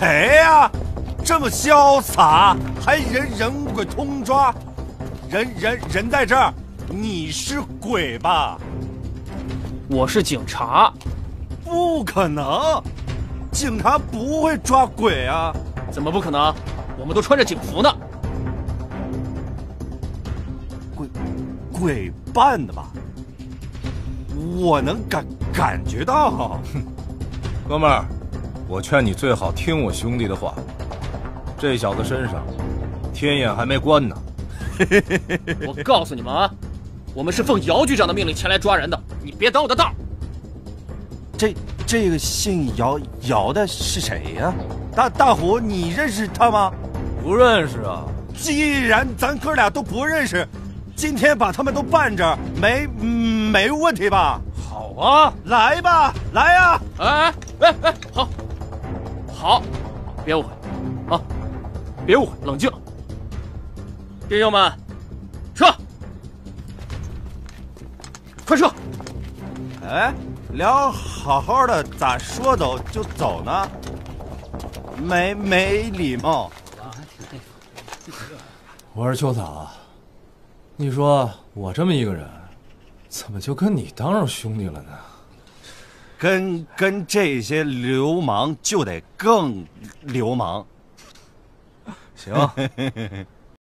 谁呀？这么潇洒，还人人鬼通抓，人人人在这儿，你是鬼吧？我是警察，不可能，警察不会抓鬼啊！怎么不可能？我们都穿着警服呢。鬼鬼扮的吧？我能感感觉到。哥们儿，我劝你最好听我兄弟的话。这小子身上天眼还没关呢。我告诉你们啊，我们是奉姚局长的命令前来抓人的，你别挡我的道。这这个姓姚姚的是谁呀？大大虎，你认识他吗？不认识啊。既然咱哥俩都不认识，今天把他们都办着，没没问题吧？好啊，来吧，来呀！哎哎哎哎，好，好，别误会，啊。别误会，冷静，弟兄们，撤！快撤！哎，聊好好的，咋说走就走呢？没没礼貌！我是秋草，你说我这么一个人，怎么就跟你当上兄弟了呢？跟跟这些流氓就得更流氓。行。